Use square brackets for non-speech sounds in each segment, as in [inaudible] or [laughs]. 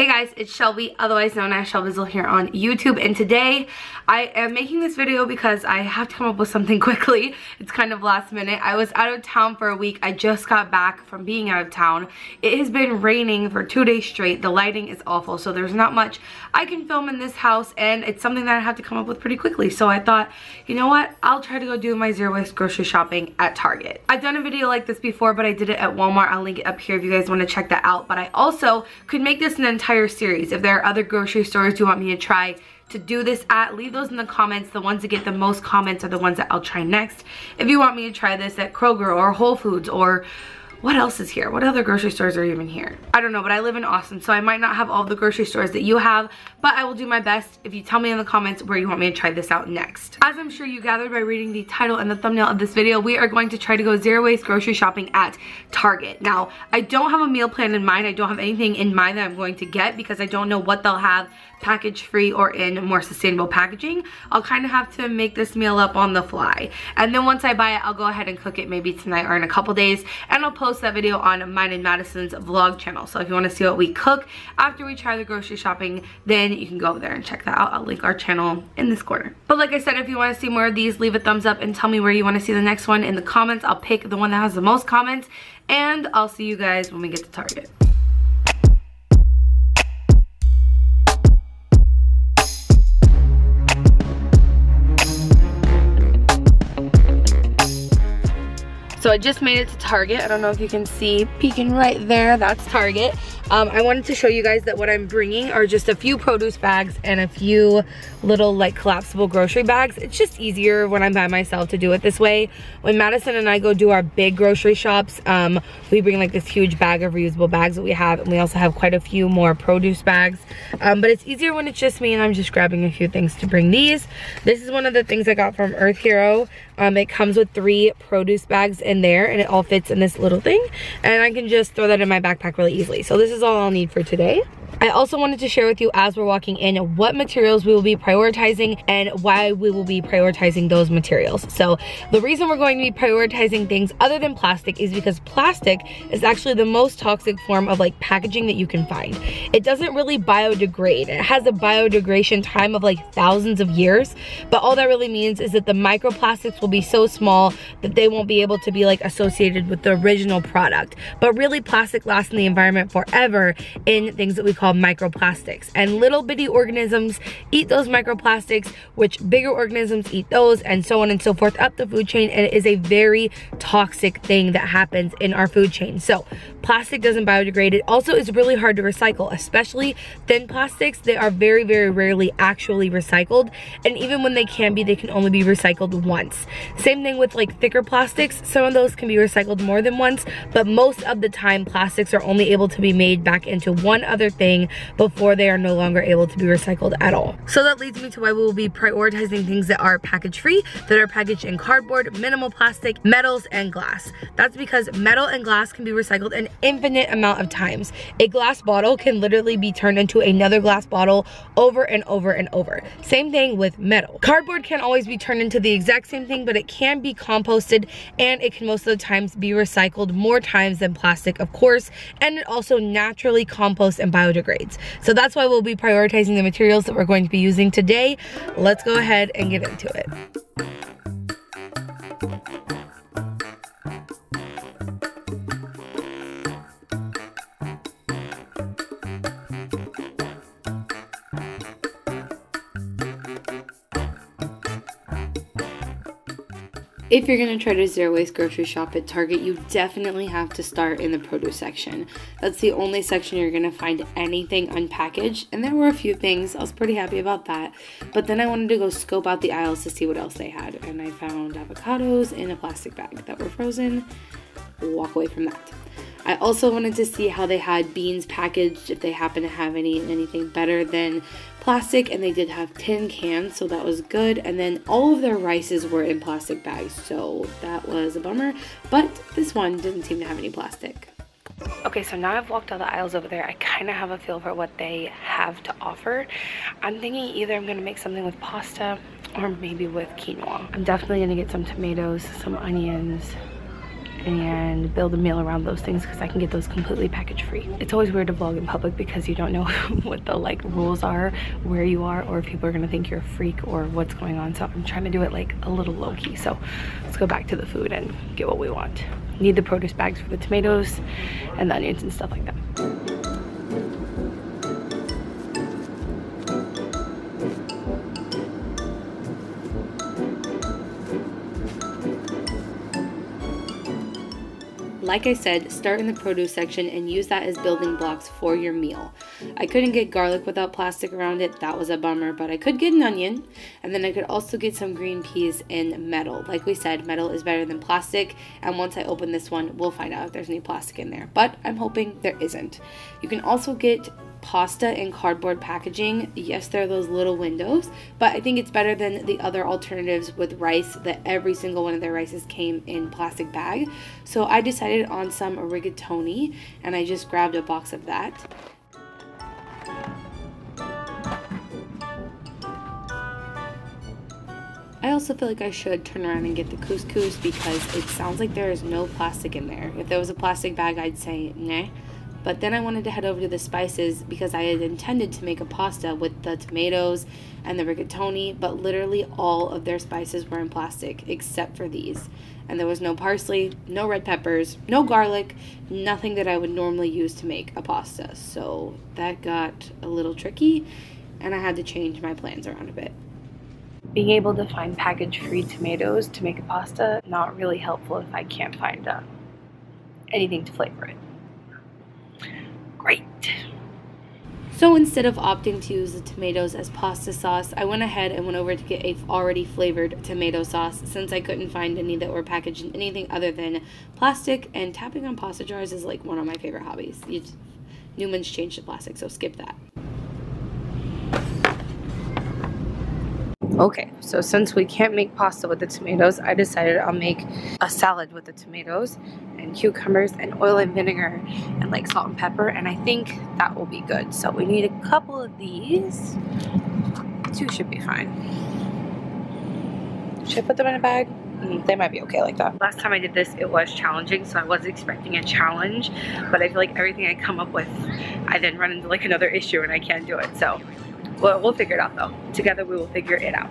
Hey guys, it's Shelby, otherwise known as Shelbizleee here on YouTube, and today I am making this video because I have to come up with something [laughs] quickly. It's kind of last minute. I was out of town for a week. I just got back from being out of town. It has been raining for two days straight. The lighting is awful, so there's not much I can film in this house, and it's something that I have to come up with pretty quickly. So I thought, you know what? I'll try to go do my zero waste grocery shopping at Target. I've done a video like this before, but I did it at Walmart. I'll link it up here if you guys want to check that out. But I also could make this an entire entire series. If there are other grocery stores you want me to try to do this at, leave those in the comments. The ones that get the most comments are the ones that I'll try next. If you want me to try this at Kroger or Whole Foods or what else is here? What other grocery stores are even here? I don't know, but I live in Austin, so I might not have all the grocery stores that you have, but I will do my best if you tell me in the comments where you want me to try this out next. As I'm sure you gathered by reading the title and the thumbnail of this video, we are going to try to go zero waste grocery shopping at Target. Now, I don't have a meal plan in mind. I don't have anything in mind that I'm going to get because I don't know what they'll have package free or in more sustainable packaging. I'll kind of have to make this meal up on the fly. And then once I buy it, I'll go ahead and cook it maybe tonight or in a couple days. And I'll post that video on mine and Madison's vlog channel. So if you want to see what we cook after we try the grocery shopping, then you can go over there and check that out. I'll link our channel in this corner. But like I said, if you want to see more of these, leave a thumbs up and tell me where you want to see the next one in the comments. I'll pick the one that has the most comments. And I'll see you guys when we get to Target. I just made it to Target. I don't know if you can see peeking right there, that's Target. Um, I wanted to show you guys that what I'm bringing are just a few produce bags and a few little like collapsible grocery bags. It's just easier when I'm by myself to do it this way. When Madison and I go do our big grocery shops, um, we bring like this huge bag of reusable bags that we have and we also have quite a few more produce bags. Um, but it's easier when it's just me and I'm just grabbing a few things to bring these. This is one of the things I got from Earth Hero. Um, it comes with three produce bags in there and it all fits in this little thing. And I can just throw that in my backpack really easily. So this is all I'll need for today. I also wanted to share with you as we're walking in what materials we will be prioritizing and why we will be prioritizing those materials. So the reason we're going to be prioritizing things other than plastic is because plastic is actually the most toxic form of like packaging that you can find. It doesn't really biodegrade. It has a biodegradation time of like thousands of years, but all that really means is that the microplastics will be so small that they won't be able to be like associated with the original product. But really plastic lasts in the environment forever in things that we call called microplastics. And little bitty organisms eat those microplastics, which bigger organisms eat those, and so on and so forth up the food chain. And it is a very toxic thing that happens in our food chain. So plastic doesn't biodegrade. It also is really hard to recycle, especially thin plastics. They are very, very rarely actually recycled. And even when they can be, they can only be recycled once. Same thing with like thicker plastics. Some of those can be recycled more than once, but most of the time plastics are only able to be made back into one other thing before they are no longer able to be recycled at all. So that leads me to why we will be prioritizing things that are package free, that are packaged in cardboard, minimal plastic, metals, and glass. That's because metal and glass can be recycled an infinite amount of times. A glass bottle can literally be turned into another glass bottle over and over and over. Same thing with metal. Cardboard can always be turned into the exact same thing, but it can be composted and it can most of the times be recycled more times than plastic, of course, and it also naturally composts and biodegrades So that's why we'll be prioritizing the materials that we're going to be using today. Let's go ahead and get into it. If you're going to try to zero waste grocery shop at Target, you definitely have to start in the produce section. That's the only section you're going to find anything unpackaged, and there were a few things. I was pretty happy about that. But then I wanted to go scope out the aisles to see what else they had, and I found avocados in a plastic bag that were frozen. Walk away from that. I also wanted to see how they had beans packaged, if they happen to have any anything better than plastic, and they did have tin cans, so that was good. And then all of their rices were in plastic bags, so that was a bummer. But this one didn't seem to have any plastic. Okay, so now I've walked all the aisles over there. I kind of have a feel for what they have to offer. I'm thinking either I'm going to make something with pasta or maybe with quinoa. I'm definitely going to get some tomatoes, some onions, and build a meal around those things because I can get those completely package free. It's always weird to vlog in public because you don't know [laughs] what the like rules are, where you are, or if people are gonna think you're a freak or what's going on. So I'm trying to do it like a little low key. So let's go back to the food and get what we want. Need the produce bags for the tomatoes and the onions and stuff like that. Like I said, start in the produce section and use that as building blocks for your meal. I couldn't get garlic without plastic around it, that was a bummer, but I could get an onion, and then I could also get some green peas in metal. Like we said, metal is better than plastic, and once I open this one, we'll find out if there's any plastic in there, but I'm hoping there isn't. You can also get pasta in cardboard packaging. Yes, there are those little windows, but I think it's better than the other alternatives with rice that every single one of their rices came in plastic bag. So I decided on some rigatoni and I just grabbed a box of that. I also feel like I should turn around and get the couscous because it sounds like there is no plastic in there. If there was a plastic bag, I'd say nah. But then I wanted to head over to the spices because I had intended to make a pasta with the tomatoes and the rigatoni, but literally all of their spices were in plastic except for these. And there was no parsley, no red peppers, no garlic, nothing that I would normally use to make a pasta. So that got a little tricky and I had to change my plans around a bit. Being able to find package-free tomatoes to make a pasta, not really helpful if I can't find uh, anything to flavor it So instead of opting to use the tomatoes as pasta sauce, I went ahead and went over to get a already flavored tomato sauce since I couldn't find any that were packaged in anything other than plastic and tapping on pasta jars is like one of my favorite hobbies. Newman's changed to plastic, so skip that. Okay, so since we can't make pasta with the tomatoes, I decided I'll make a salad with the tomatoes and cucumbers and oil and vinegar and like salt and pepper and I think that will be good. So we need a couple of these. Two should be fine. Should I put them in a bag? Mm, they might be okay like that. Last time I did this, it was challenging, so I was expecting a challenge, but I feel like everything I come up with, I then run into like another issue and I can't do it. So well, we'll figure it out though. Together we will figure it out.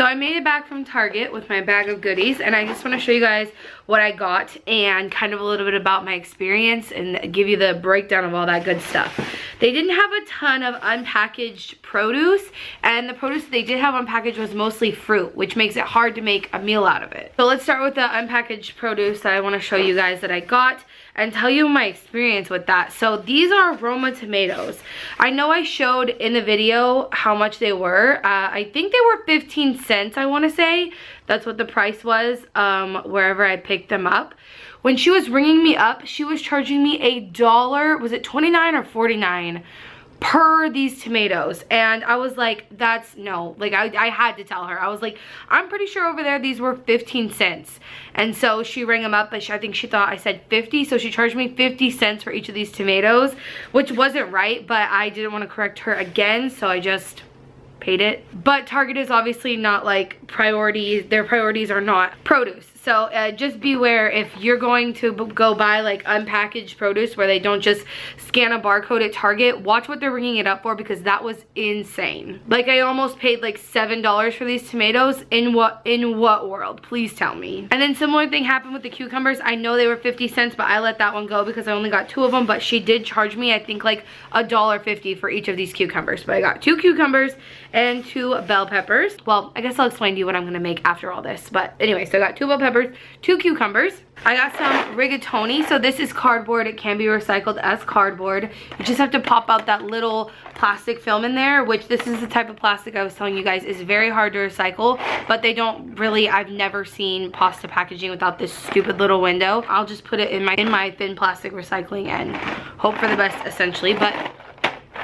So I made it back from Target with my bag of goodies and I just want to show you guys what I got and kind of a little bit about my experience and give you the breakdown of all that good stuff. They didn't have a ton of unpackaged produce and the produce they did have unpackaged was mostly fruit which makes it hard to make a meal out of it. So let's start with the unpackaged produce that I want to show you guys that I got and tell you my experience with that. So these are Roma tomatoes. I know I showed in the video how much they were. Uh, I think they were 15 cents I want to say. That's what the price was um, wherever I picked them up. When she was ringing me up, she was charging me a dollar, was it 29 or 49 per these tomatoes? And I was like that's no like I, I had to tell her. I was like I'm pretty sure over there these were 15 cents. And so she rang them up but she, I think she thought I said 50 so she charged me 50 cents for each of these tomatoes which wasn't right but I didn't want to correct her again so I just paid it. But Target is obviously not like priorities their priorities are not produce so uh, just beware if you're going to go buy like unpackaged produce where they don't just scan a barcode at Target, watch what they're ringing it up for because that was insane. Like I almost paid like $7 for these tomatoes. In what in what world? Please tell me. And then similar thing happened with the cucumbers. I know they were 50 cents, but I let that one go because I only got two of them, but she did charge me, I think like a dollar fifty for each of these cucumbers. But I got two cucumbers and two bell peppers. Well, I guess I'll explain to you what I'm gonna make after all this. But anyway, so I got two bell peppers peppers, two cucumbers. I got some rigatoni. So this is cardboard. It can be recycled as cardboard. You just have to pop out that little plastic film in there, which this is the type of plastic I was telling you guys is very hard to recycle, but they don't really, I've never seen pasta packaging without this stupid little window. I'll just put it in my, in my thin plastic recycling and hope for the best essentially, but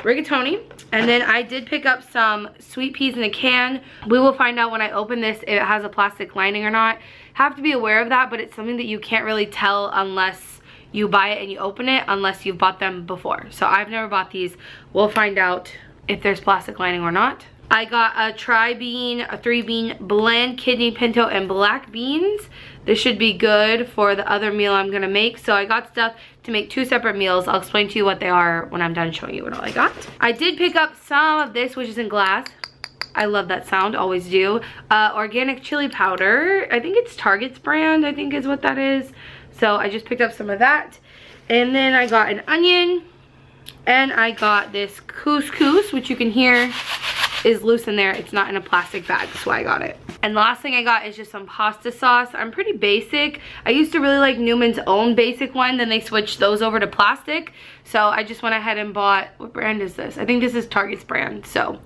rigatoni. And then I did pick up some sweet peas in a can. We will find out when I open this if it has a plastic lining or not. Have to be aware of that, but it's something that you can't really tell unless you buy it and you open it unless you've bought them before. So I've never bought these. We'll find out if there's plastic lining or not. I got a tri-bean, a three-bean blend, kidney pinto, and black beans. This should be good for the other meal I'm gonna make. So I got stuff to make two separate meals. I'll explain to you what they are when I'm done showing you what all I got. I did pick up some of this, which is in glass. I love that sound, always do. Uh, organic chili powder. I think it's Target's brand, I think is what that is. So I just picked up some of that. And then I got an onion. And I got this couscous, which you can hear is loose in there. It's not in a plastic bag, so I got it. And last thing I got is just some pasta sauce. I'm pretty basic. I used to really like Newman's own basic one, then they switched those over to plastic. So I just went ahead and bought, what brand is this? I think this is Target's brand, so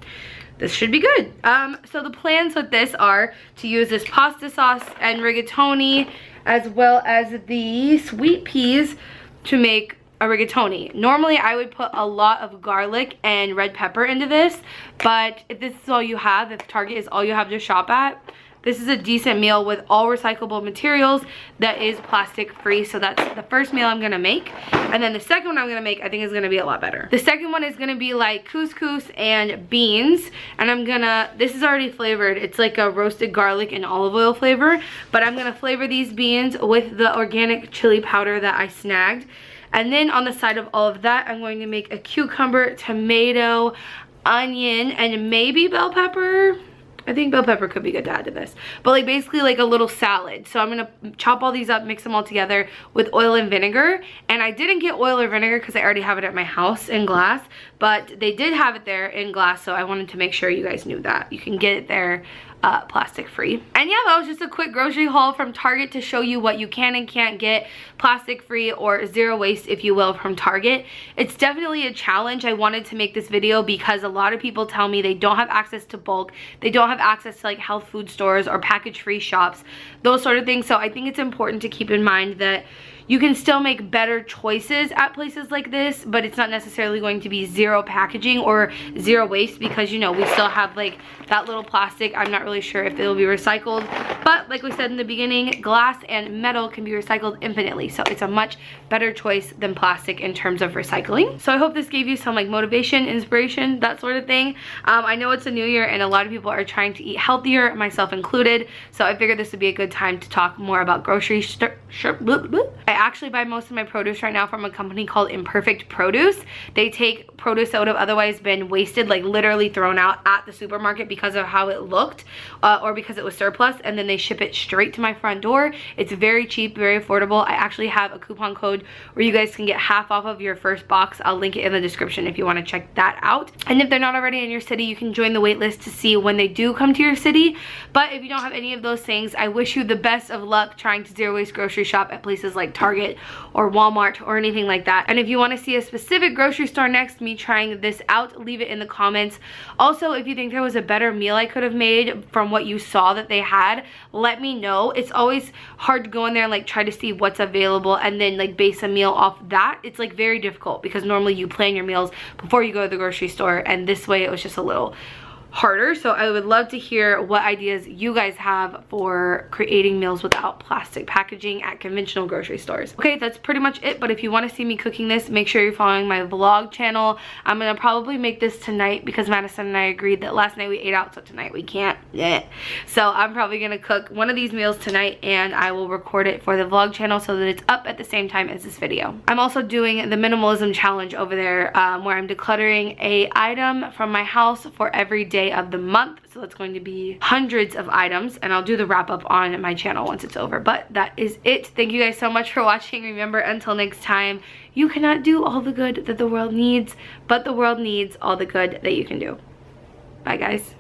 this should be good. Um, so the plans with this are to use this pasta sauce and rigatoni as well as the sweet peas to make a rigatoni. Normally I would put a lot of garlic and red pepper into this, but if this is all you have, if Target is all you have to shop at, this is a decent meal with all recyclable materials that is plastic free. So that's the first meal I'm gonna make. And then the second one I'm gonna make, I think is gonna be a lot better. The second one is gonna be like couscous and beans. And I'm gonna, this is already flavored. It's like a roasted garlic and olive oil flavor. But I'm gonna flavor these beans with the organic chili powder that I snagged. And then on the side of all of that, I'm going to make a cucumber, tomato, onion, and maybe bell pepper. I think bell pepper could be good to add to this. But like basically like a little salad. So I'm gonna chop all these up, mix them all together with oil and vinegar. And I didn't get oil or vinegar because I already have it at my house in glass. But they did have it there in glass, so I wanted to make sure you guys knew that. You can get it there uh, plastic free. And yeah, that was just a quick grocery haul from Target to show you what you can and can't get plastic free or zero waste, if you will, from Target. It's definitely a challenge. I wanted to make this video because a lot of people tell me they don't have access to bulk. They don't have access to like health food stores or package free shops, those sort of things. So I think it's important to keep in mind that you can still make better choices at places like this, but it's not necessarily going to be zero packaging or zero waste because, you know, we still have like that little plastic. I'm not really sure if it'll be recycled, but like we said in the beginning, glass and metal can be recycled infinitely. So it's a much better choice than plastic in terms of recycling. So I hope this gave you some like motivation, inspiration, that sort of thing. Um, I know it's a new year and a lot of people are trying to eat healthier, myself included. So I figured this would be a good time to talk more about grocery I actually buy most of my produce right now from a company called Imperfect Produce. They take produce that would have otherwise been wasted, like literally thrown out at the supermarket because of how it looked uh, or because it was surplus and then they ship it straight to my front door. It's very cheap, very affordable. I actually have a coupon code where you guys can get half off of your first box. I'll link it in the description if you want to check that out. And if they're not already in your city, you can join the waitlist to see when they do come to your city. But if you don't have any of those things, I wish you the best of luck trying to zero waste grocery shop at places like Target or Walmart or anything like that. And if you want to see a specific grocery store next, me trying this out, leave it in the comments. Also, if you think there was a better meal I could have made from what you saw that they had, let me know. It's always hard to go in there and like try to see what's available and then like base a meal off that. It's like very difficult because normally you plan your meals before you go to the grocery store and this way it was just a little harder. So I would love to hear what ideas you guys have for creating meals without plastic packaging at conventional grocery stores. Okay that's pretty much it but if you want to see me cooking this make sure you're following my vlog channel. I'm gonna probably make this tonight because Madison and I agreed that last night we ate out so tonight we can't. Yeah. So I'm probably gonna cook one of these meals tonight and I will record it for the vlog channel so that it's up at the same time as this video. I'm also doing the minimalism challenge over there um, where I'm decluttering a item from my house for every day day of the month. So it's going to be hundreds of items and I'll do the wrap up on my channel once it's over. But that is it. Thank you guys so much for watching. Remember, until next time, you cannot do all the good that the world needs, but the world needs all the good that you can do. Bye guys.